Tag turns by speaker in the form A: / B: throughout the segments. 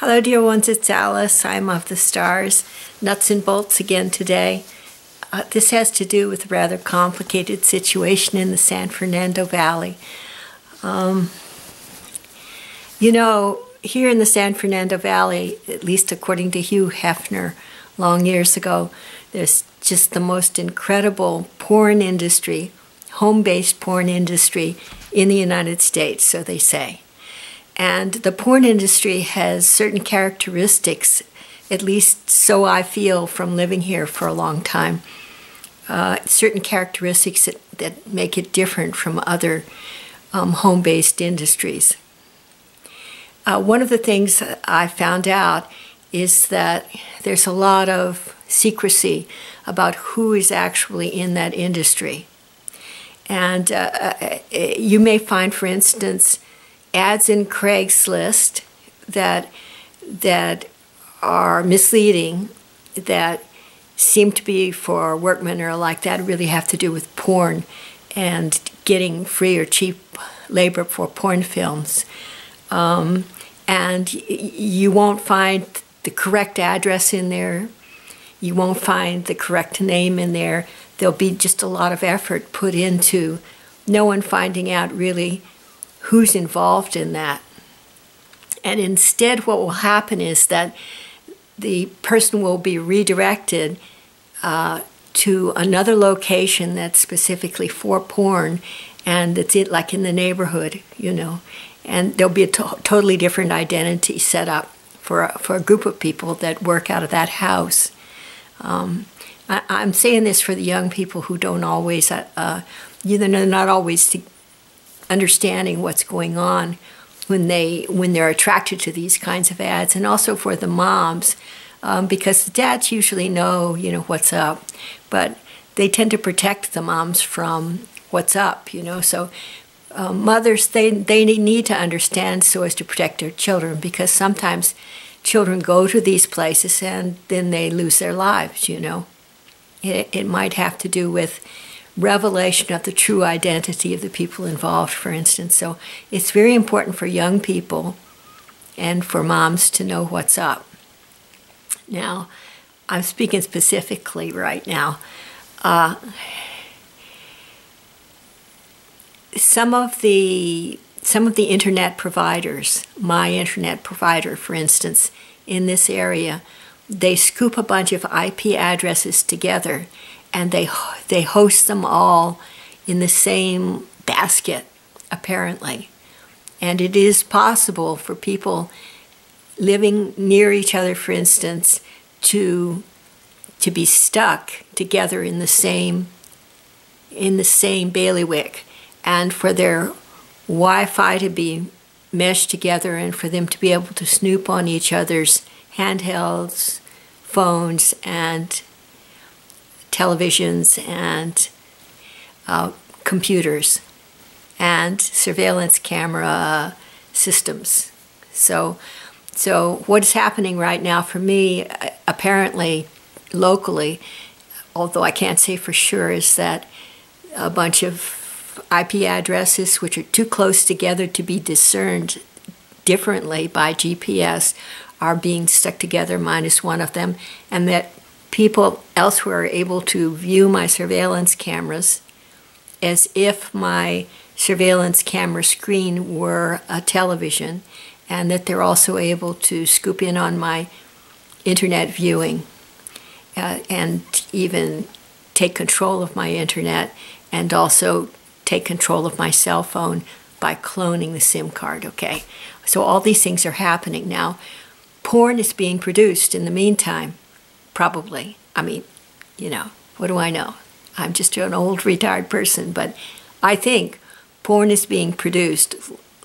A: Hello, dear ones, it's Alice. I'm of the stars. Nuts and bolts again today. Uh, this has to do with a rather complicated situation in the San Fernando Valley. Um, you know, here in the San Fernando Valley, at least according to Hugh Hefner long years ago, there's just the most incredible porn industry, home based porn industry in the United States, so they say. And the porn industry has certain characteristics, at least so I feel from living here for a long time, uh, certain characteristics that, that, make it different from other um, home based industries. Uh, one of the things I found out is that there's a lot of secrecy about who is actually in that industry. And uh, uh you may find, for instance, ads in Craigslist that that are misleading, that seem to be for workmen or like that, really have to do with porn and getting free or cheap labor for porn films. Um, and you won't find the correct address in there. You won't find the correct name in there. There'll be just a lot of effort put into no one finding out really who's involved in that. And instead, what will happen is that the person will be redirected uh, to another location that's specifically for porn, and it's it like in the neighborhood, you know, and there'll be a to- totally different identity set up for a, for a group of people that work out of that house. Um, I, am saying this for the young people who don't always, uh, uh, you know, not always understanding what's going on when they when they're attracted to these kinds of ads, and also for the moms, um, because the dads usually know you know what's up, but they tend to protect the moms from what's up, you know. So um, mothers they they need to understand so as to protect their children because sometimes children go to these places and then they lose their lives, you know. It, it might have to do with revelation of the true identity of the people involved, for instance. So it's very important for young people and for moms to know what's up. Now, I'm speaking specifically right now. Uh, some of the some of the internet providers, my internet provider, for instance, in this area, they scoop a bunch of IP addresses together and they they host them all in the same basket apparently. And it is possible for people living near each other for instance to to be stuck together in the same in the same bailiwick and for their wi-fi to be meshed together and for them to be able to snoop on each other's handhelds phones and televisions and uh, computers and surveillance camera systems. So, so what is happening right now for me, apparently locally, although I can't say for sure, is that a bunch of IP addresses which are too close together to be discerned differently by GPS are being stuck together minus one of them, and that people elsewhere are able to view my surveillance cameras as if my surveillance camera screen were a television, and that they're also able to scoop in on my internet viewing uh, and even take control of my internet and also take control of my cell phone by cloning the SIM card, okay? So all these things are happening now. Porn is being produced in the meantime probably. I mean, you know, what do I know? I'm just an old retired person, but I think porn is being produced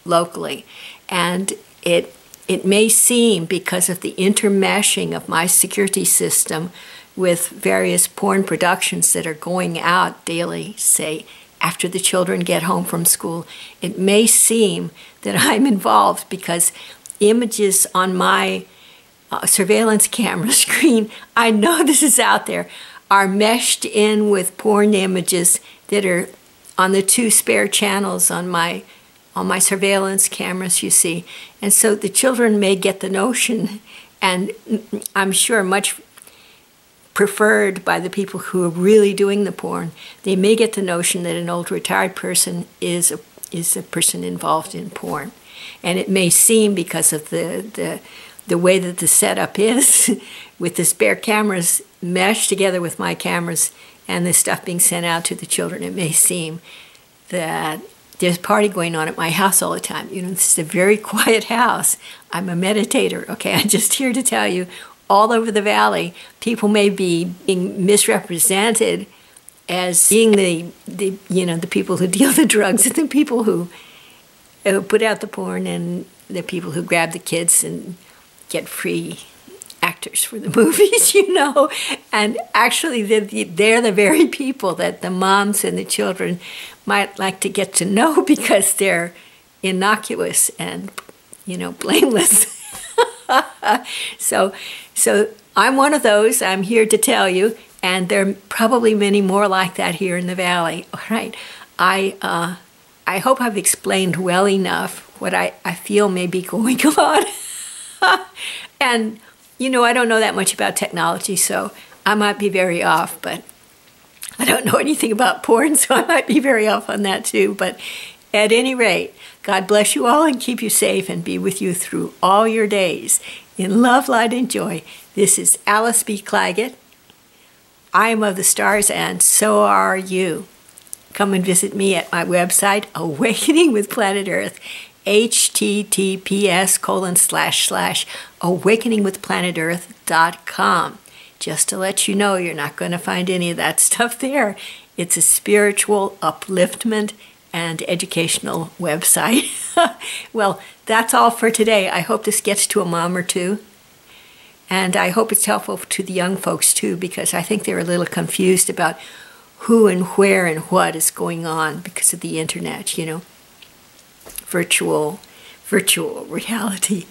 A: locally, and it it may seem because of the intermeshing of my security system with various porn productions that are going out daily, say after the children get home from school, it may seem that I'm involved because images on my uh, surveillance camera screen, I know this is out there, are meshed in with porn images that are on the two spare channels on my on my surveillance cameras, you see. And so the children may get the notion, and I'm sure much preferred by the people who are really doing the porn, they may get the notion that an old retired person is a, is a person involved in porn. And it may seem because of the, the, the way that the setup is, with the spare cameras meshed together with my cameras and the stuff being sent out to the children, it may seem that there's party going on at my house all the time. You know, this is a very quiet house. I'm a meditator, okay? I'm just here to tell you all over the valley, people may be being misrepresented as being the, the you know the people who deal the drugs and the people who, who put out the porn and the people who grab the kids and get free actors for the movies, you know. And actually, they're, they're the very people that the moms and the children might like to get to know because they're innocuous and, you know, blameless. so, so I'm one of those. I'm here to tell you, and there are probably many more like that here in the valley. All right, I uh, I hope I've explained well enough what I, I feel may be going on. and you know, I don't know that much about technology, so I might be very off, but I don't know anything about porn, so I might be very off on that too. But at any rate, God bless you all and keep you safe and be with you through all your days. In love, light, and joy, this is Alice B. Clagett. I am of the stars, and so are you. Come and visit me at my website, Awakening with Planet Earth, https colon slash slash awakeningwithplanetearth.com. Just to let you know, you're not going to find any of that stuff there. It's a spiritual upliftment and educational website. well, that's all for today. I hope this gets to a mom or two. And I hope it's helpful to the young folks too, because I think they're a little confused about who and where and what is going on because of the internet, you know. Virtual, virtual reality.